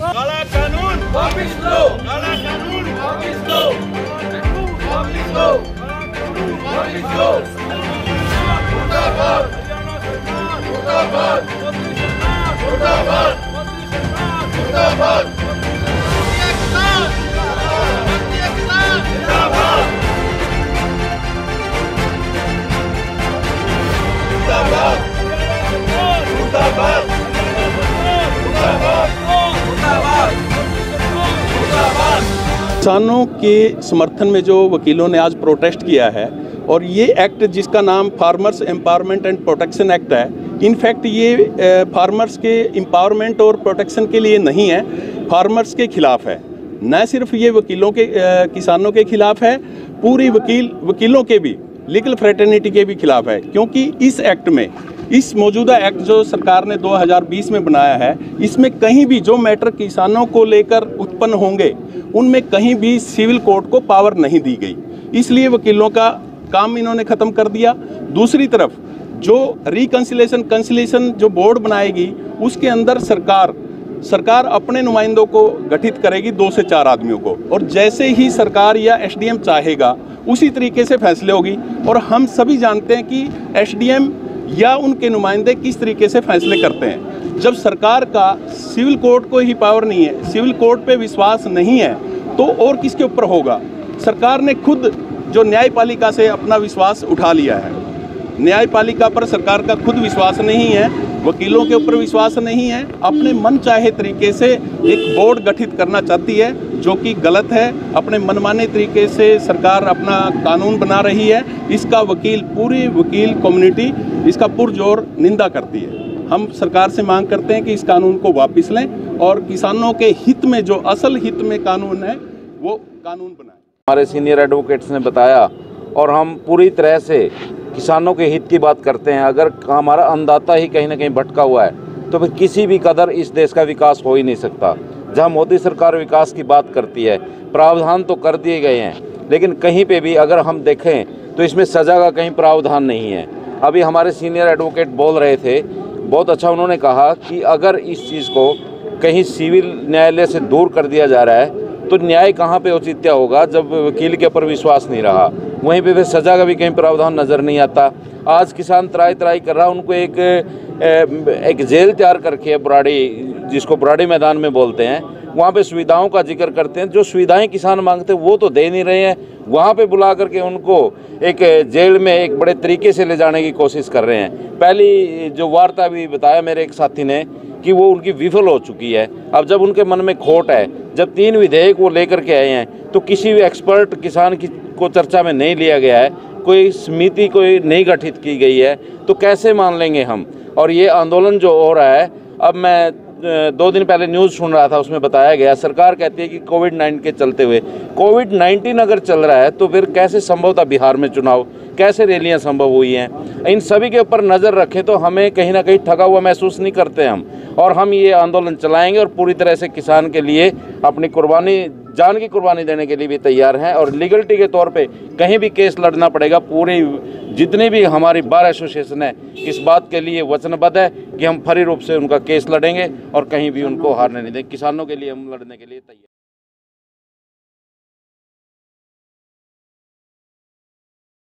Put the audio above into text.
काला कानून वापिस लो काला कानून वापिस लो वापिस लो वापिस लो मुर्दाबाद मुर्दाबाद मुर्दाबाद मुर्दाबाद किसानों के समर्थन में जो वकीलों ने आज प्रोटेस्ट किया है, और ये एक्ट जिसका नाम farmers empowerment and protection act है इनफैक्ट ये फार्मर्स के एम्पावरमेंट और प्रोटेक्शन के लिए नहीं है फार्मर्स के खिलाफ है। न सिर्फ़ ये वकीलों के किसानों के खिलाफ है, पूरी वकील, वकीलों के भी लीगल फ्रेटर्निटी के भी खिलाफ है, क्योंकि इस एक्ट में इस मौजूदा एक्ट जो सरकार ने 2020 में बनाया है, इसमें कहीं भी जो मैटर किसानों को लेकर उत्पन्न होंगे, उनमें कहीं भी सिविल कोर्ट को पावर नहीं दी गई। इसलिए वकीलों का काम इन्होंने ख़त्म कर दिया। दूसरी तरफ़, जो रिकन्सिलेशन कंसिलेशन जो बोर्ड बनाएगी, उसके अंदर सरकार सरकार अपने नुमाइंदों को गठित करेगी दो से चार आदमियों को। और जैसे ही सरकार या एसडीएम चाहेगा, उसी तरीके से फैसले होगी। और हम सभी जानते हैं कि एसडीएम या उनके नुमाइंदे किस तरीके से फैसले करते हैं? जब सरकार का सिविल कोर्ट को ही पावर नहीं है, सिविल कोर्ट पे विश्वास नहीं है तो और किसके ऊपर होगा? सरकार ने खुद जो न्यायपालिका से अपना विश्वास उठा लिया है। न्यायपालिका पर सरकार का खुद विश्वास नहीं है वकीलों के ऊपर विश्वास नहीं है, अपने मन चाहे तरीके से एक बोर्ड गठित करना चाहती है, जो कि गलत है, अपने मनमाने तरीके से सरकार अपना कानून बना रही है, इसका वकील, पूरी वकील कम्युनिटी इसका पुरजोर निंदा करती है। हम सरकार से मांग करते हैं कि इस कानून को वापस लें और किसानों के हित में जो असल हित में कानून है, वो कानून बनाए। हमारे सीनियर एडवोकेट्स ने बताया और हम पूरी तरह से किसानों के हित की बात करते हैं। अगर हमारा अन्नदाता ही कहीं ना कहीं भटका हुआ है तो फिर किसी भी कदर इस देश का विकास हो ही नहीं सकता। जहाँ मोदी सरकार विकास की बात करती है, प्रावधान तो कर दिए गए हैं, लेकिन कहीं पे भी अगर हम देखें तो इसमें सज़ा का कहीं प्रावधान नहीं है। अभी हमारे सीनियर एडवोकेट बोल रहे थे, बहुत अच्छा उन्होंने कहा कि अगर इस चीज़ को कहीं सिविल न्यायालय से दूर कर दिया जा रहा है तो न्याय कहाँ पे औचित्य होगा जब वकील के ऊपर विश्वास नहीं रहा? वहीं पे फिर सजा का भी कहीं प्रावधान नज़र नहीं आता। आज किसान तराई तराई कर रहा, उनको एक एक जेल तैयार करके है बुराड़ी, जिसको बुराड़ी मैदान में बोलते हैं। वहाँ पे सुविधाओं का ज़िक्र करते हैं, जो सुविधाएँ किसान मांगते हैं, वो तो दे नहीं रहे हैं। वहाँ पे बुला करके उनको एक जेल में एक बड़े तरीके से ले जाने की कोशिश कर रहे हैं। पहली जो वार्ता भी बताया मेरे एक साथी ने कि वो उनकी विफल हो चुकी है। अब जब उनके मन में खोट है, जब तीन विधेयक वो लेकर के आए हैं तो किसी भी एक्सपर्ट किसान की को चर्चा में नहीं लिया गया है, कोई समिति कोई नहीं गठित की गई है तो कैसे मान लेंगे हम? और ये आंदोलन जो हो रहा है, अब मैं दो दिन पहले न्यूज़ सुन रहा था, उसमें बताया गया, सरकार कहती है कि कोविड नाइन्टीन के चलते हुए, कोविड नाइन्टीन अगर चल रहा है तो फिर कैसे संभव था बिहार में चुनाव? कैसे रैलियाँ संभव हुई हैं? इन सभी के ऊपर नज़र रखें तो हमें कहीं ना कहीं ठगा हुआ महसूस नहीं करते हम, और हम ये आंदोलन चलाएँगे और पूरी तरह से किसान के लिए अपनी कुर्बानी, जान की कुर्बानी देने के लिए भी तैयार हैं और लीगलिटी के तौर पे कहीं भी केस लड़ना पड़ेगा। पूरी, जितनी भी हमारी बार एसोसिएशन है, इस बात के लिए वचनबद्ध है कि हम फरी रूप से उनका केस लड़ेंगे और कहीं भी उनको हारने नहीं देंगे किसानों के लिए हम लड़ने के लिए तैयार